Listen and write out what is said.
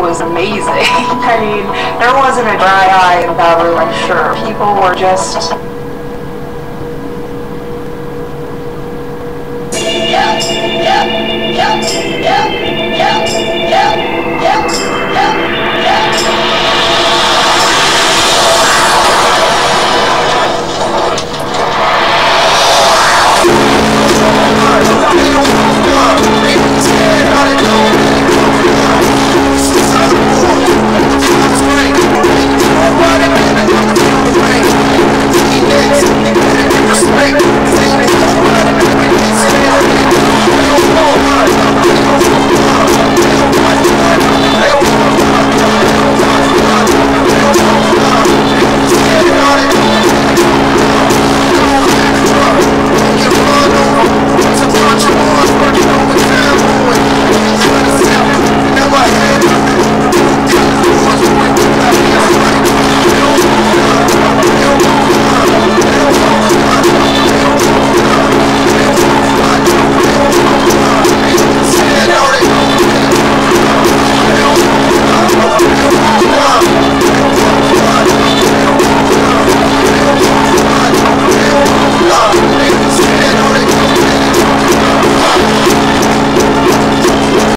was amazing. I mean, there wasn't a dry eye in that I'm sure. People were just